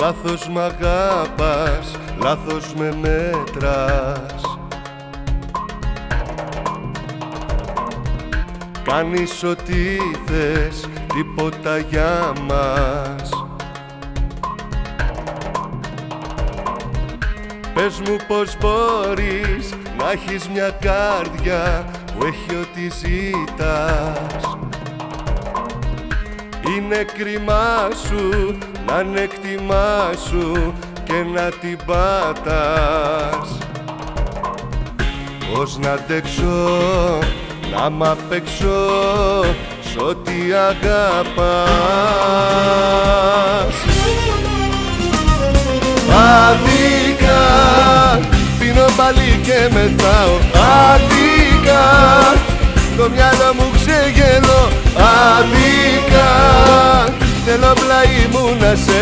Λάθος μ' αγάπας, λάθος με μέτρας. Κάνεις ό,τι θες, τίποτα για μας. Πες μου πως μπορείς να έχεις μια κάρδια που έχει ό,τι ζητάς Είναι κρίμα σου να είναι εκτιμά σου και να την πατάς Πώς να αντέξω, να μ' απέξω σ' ό,τι αγαπάς. Αδίκα, πίνω πάλι και μεθάω. Αδίκα, το μυαλό μου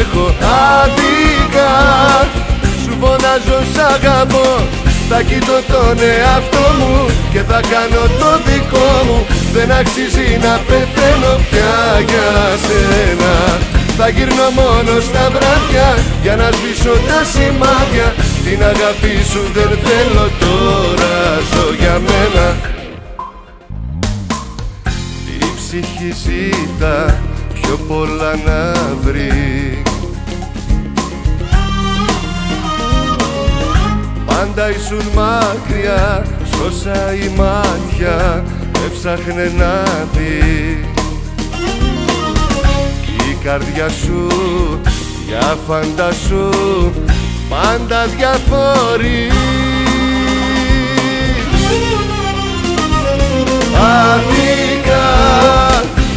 έχω Αδίκα, σου φωνάζω σ' αγαπώ. Θα κοιτώ τον εαυτό μου και θα κάνω το δικό μου. Δεν αξίζει να πεθαίνω πια για σένα. Θα γυρνώ μόνο στα βράδια για να σβήσω τα σημάδια. Την αγάπη σου δεν θέλω τώρα ζω για μένα. Η ψυχή ζήτα πιο πολλά να βρει Πάντα ήσουν μακριά σ' η μάτια έψαχνε να δεις. Κι η καρδιά σου για φαντασού πάντα διαφορεί. Αδίκα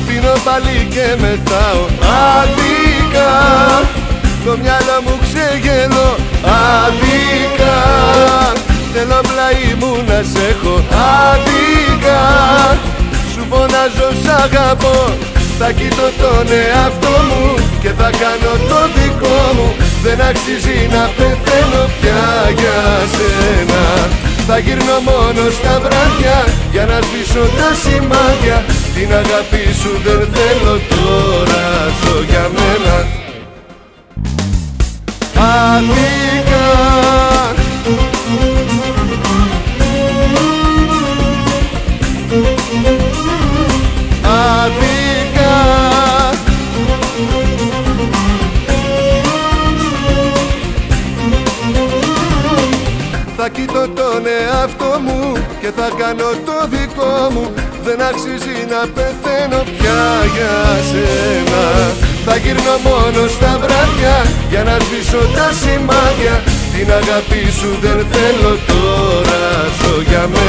πίνω πάλι και μεθάω. Αδίκα το μυαλό μου ξεγελώ. Αδίκα Θέλω πλάι μου να σε έχω. Αδίκα Σου φωνάζω σ' αγαπώ. Θα κοιτώ τον εαυτό μου Και θα κάνω το δικό μου. Δεν αξίζει να πεθαίνω πια για σένα. Θα γυρνώ μόνο στα βράδια για να σβήσω τα σημάδια. Την αγάπη σου δεν θέλω τώρα ζω για μένα. Αδίκα τον εαυτό μου και θα κάνω το δικό μου. Δεν αξίζει να πεθαίνω πια για σένα. Θα γυρνώ μόνο στα βράδια για να σβήσω τα σημάδια. Την αγάπη σου δεν θέλω τώρα ζω για μένα